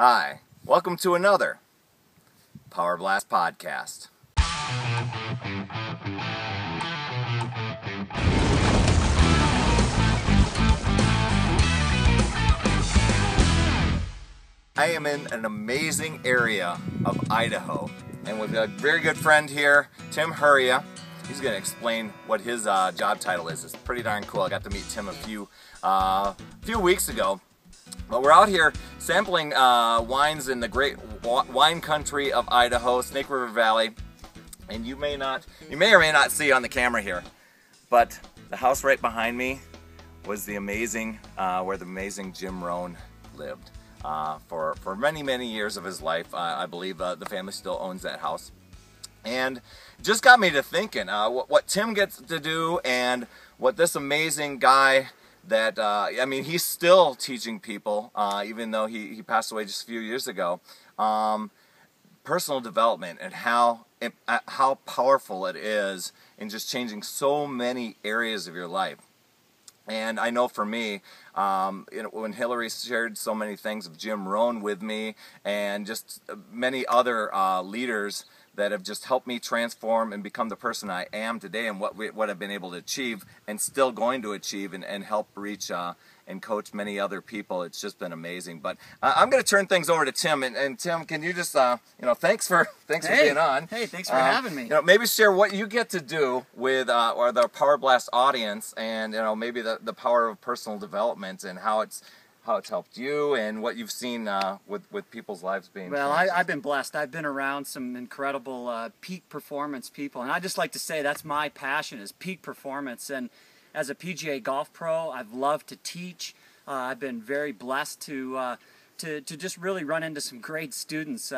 Hi, welcome to another Power Blast podcast. I am in an amazing area of Idaho, and with a very good friend here, Tim Hurja. He's going to explain what his uh, job title is. It's pretty darn cool. I got to meet Tim a few uh, few weeks ago, but we're out here sampling uh, wines in the great wine country of Idaho, Snake River Valley. And you may not, you may or may not see on the camera here, but the house right behind me was the amazing, uh, where the amazing Jim Rohn lived. Uh, for, for many, many years of his life. I believe uh, the family still owns that house. And just got me to thinking uh, what, what, Tim gets to do and what this amazing guy that, uh, I mean, he's still teaching people, uh, even though he, he passed away just a few years ago, um, personal development and how, it, how powerful it is in just changing so many areas of your life. And I know for me, um, you know, when Hillary shared so many things of Jim Rohn with me and just many other uh, leaders that have just helped me transform and become the person I am today and what, we, what I've been able to achieve and still going to achieve and, and help reach uh, and coach many other people. It's just been amazing. But uh, I'm going to turn things over to Tim. And, and Tim, can you just, uh, you know, thanks for thanks hey, for being on. Hey, thanks for uh, having me. You know, maybe share what you get to do with uh, or the Power Blast audience, and you know, maybe the the power of personal development and how it's how it's helped you and what you've seen uh, with with people's lives being. Well, I, have been blessed. I've been around some incredible uh, peak performance people, and I just like to say that's my passion is peak performance. And as a PGA golf pro, I've loved to teach. Uh, I've been very blessed to, uh, to, to just really run into some great students.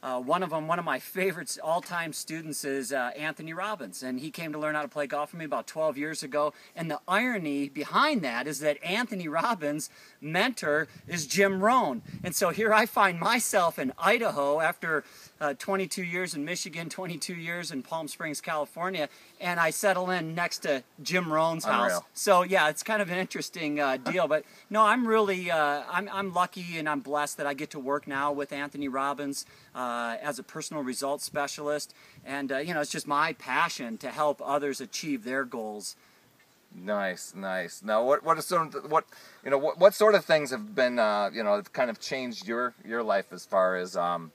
Uh, one of them, one of my favorites all-time students is uh, Anthony Robbins, and he came to learn how to play golf with me about 12 years ago. And the irony behind that is that Anthony Robbins' mentor is Jim Rohn. And so here I find myself in Idaho after uh, 22 years in Michigan, 22 years in Palm Springs, California, and I settle in next to Jim Rohn's house. Unreal. So yeah, it's kind of an interesting uh, deal. But no, I'm really uh, I'm I'm lucky and I'm blessed that I get to work now with Anthony Robbins uh, as a personal results specialist, and uh, you know it's just my passion to help others achieve their goals. Nice, nice. Now, what what are some what you know what what sort of things have been uh, you know have kind of changed your your life as far as um,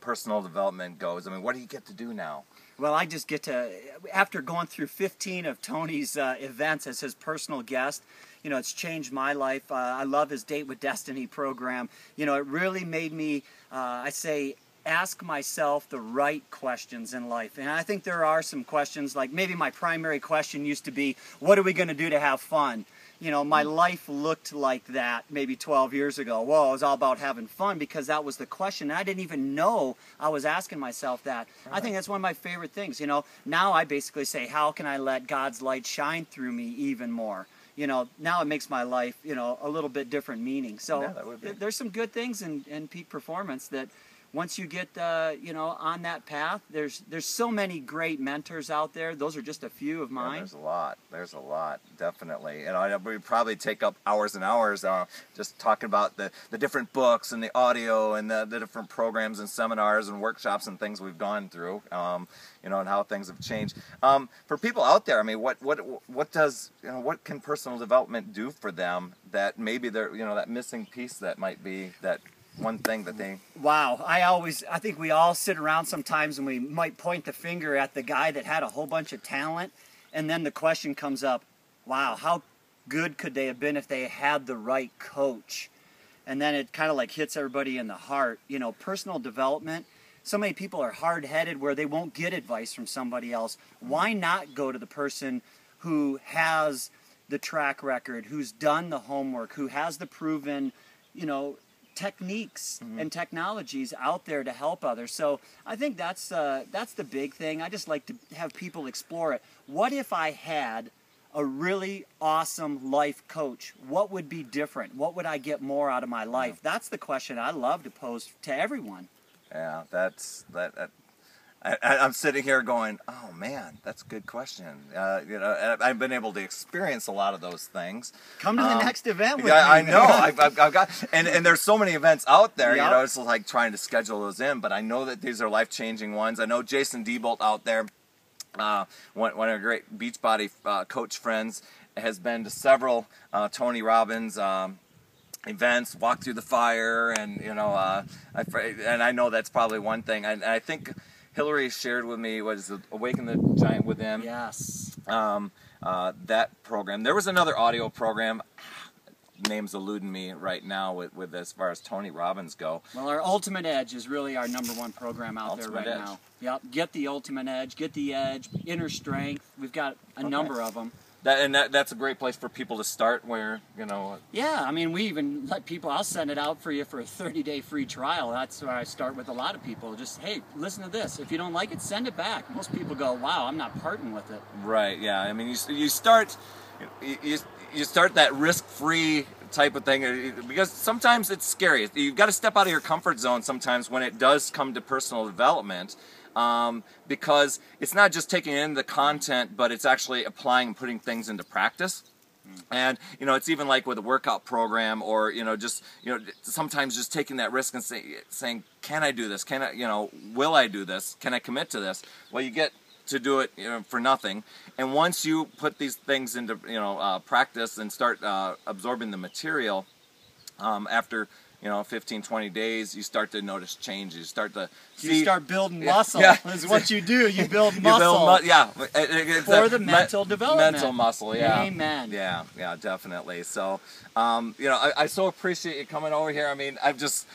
personal development goes? I mean, what do you get to do now? Well, I just get to, after going through 15 of Tony's uh, events as his personal guest, you know, it's changed my life. Uh, I love his Date with Destiny program. You know, it really made me, uh, I say, ask myself the right questions in life. And I think there are some questions, like maybe my primary question used to be, what are we going to do to have fun? you know, my life looked like that maybe 12 years ago. Well, it was all about having fun because that was the question. I didn't even know I was asking myself that. Right. I think that's one of my favorite things. You know, now I basically say, how can I let God's light shine through me even more? You know, now it makes my life, you know, a little bit different meaning. So yeah, there's some good things in, in peak performance that once you get uh, you know on that path there's there's so many great mentors out there. Those are just a few of mine yeah, there's a lot. There's a lot definitely. And I, we probably take up hours and hours uh, just talking about the, the different books and the audio and the, the different programs and seminars and workshops and things we've gone through um, you know and how things have changed. Um, for people out there i mean what what what does you know what can personal development do for them that maybe they're you know that missing piece that might be that one thing that they wow. I always i think we all sit around sometimes and we might point the finger at the guy that had a whole bunch of talent and then the question comes up wow how good could they have been if they had the right coach? And then it kind of like hits everybody in the heart. You know personal development so many people are hard-headed where they won't get advice from somebody else. Why not go to the person who has the track record who's done the homework who has the proven you know techniques mm-hmm. and technologies out there to help others. So I think that's uh, that's the big thing. I just like to have people explore it. What if I had a really awesome life coach? What would be different? What would I get more out of my life? Yeah. That's the question I love to pose to everyone. Yeah, that's that. that I, I'm sitting here going, oh man, that's a good question. Uh, you know, I've been able to experience a lot of those things. Come to the um, next event with yeah, me. I know. I've, I've, I've, got, and, and there's so many events out there. Yep. You know, it's like trying to schedule those in. But I know that these are life changing ones. I know Jason Diebolt out there, uh, one, one of our great Beachbody uh, coach friends, has been to several uh, Tony Robbins. Um, events, walk through the fire, and you know, uh, I, and I know that's probably one thing. And I think Hillary shared with me was Awaken the Giant Within. Yes. Um, uh, that program. There was another audio program. Names eluding me right now with, with as far as Tony Robbins go. Well, our Ultimate Edge is really our number one program out Ultimate there right Edge. now. Yep. Get the Ultimate Edge. Get the Edge. Inner Strength. We've got a okay. number of them. That, and that, that's a great place for people to start where you know yeah i mean we even let people i'll send it out for you for a 30 day free trial. That's where i start with a lot of people. Just hey listen to this. If you don't like it send it back. Most people go wow i'm not parting with it. Right yeah. I mean you, you start you, you start that risk free type of thing uh, because sometimes it's scary. You've got to step out of your comfort zone sometimes when it does come to personal development um, because it's not just taking in the content, but it's actually applying and putting things into practice. Mm. And you know, it's even like with a workout program, or you know, just you know, sometimes just taking that risk and say, saying, "Can I do this? Can I, you know, will I do this? Can I commit to this?" Well, you get to do it you know, for nothing. And once you put these things into you know uh, practice and start uh, absorbing the material, um, after you know 15 20 days you start to notice changes. You start to you start building muscle yeah. is what you do. You build muscle you build mu- yeah. It's for the mental me- development. mental muscle yeah. Amen. Yeah yeah definitely. So um, you know I, I so appreciate you coming over here. I mean i've just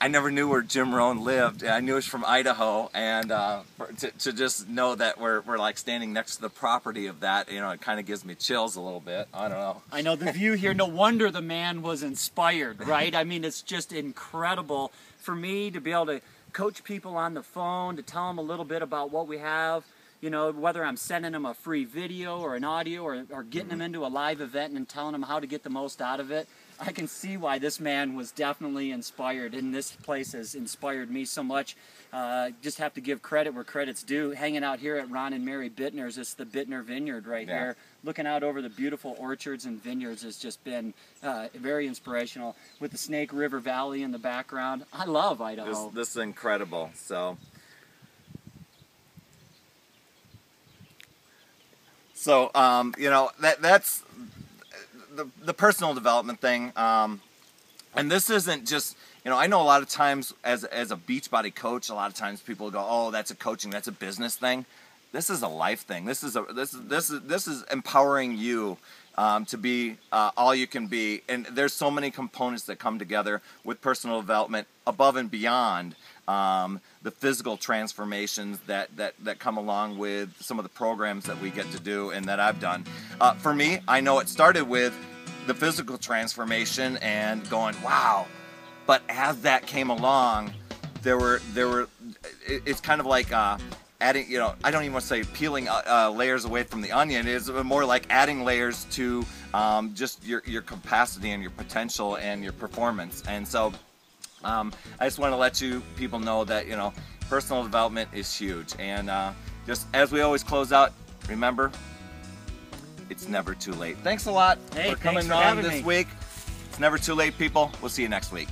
I never knew where Jim Rohn lived. I knew he was from Idaho, and uh, to, to, just know that we're, we're like standing next to the property of that, you know, it kind of gives me chills a little bit. I don't know. I know the view here. No wonder the man was inspired, right? I mean, it's just incredible for me to be able to coach people on the phone, to tell them a little bit about what we have. You know, whether I'm sending them a free video or an audio or, or getting them into a live event and telling them how to get the most out of it I can see why this man was definitely inspired, and this place has inspired me so much. Uh, just have to give credit where credit's due. Hanging out here at Ron and Mary Bitner's, it's the Bitner Vineyard right yeah. here. Looking out over the beautiful orchards and vineyards has just been uh, very inspirational. With the Snake River Valley in the background, I love Idaho. This, this is incredible. So. So um, you know that that's the, the personal development thing, um, and this isn't just you know I know a lot of times as as a Beachbody coach, a lot of times people go, oh, that's a coaching, that's a business thing. This is a life thing. This is a this is this is this is empowering you um, to be uh, all you can be. And there's so many components that come together with personal development above and beyond um, the physical transformations that, that, that come along with some of the programs that we get to do and that I've done. Uh, for me, I know it started with the physical transformation and going, wow. But as that came along, there were there were. It's kind of like uh, adding. You know, I don't even want to say peeling uh, uh layers away from the onion. It's more like adding layers to um, just your your capacity and your potential and your performance. And so um, I just want to let you people know that you know personal development is huge. And uh, just as we always close out, remember it's never too late. Thanks a lot hey, for coming for on this me. week. It's never too late, people. We'll see you next week.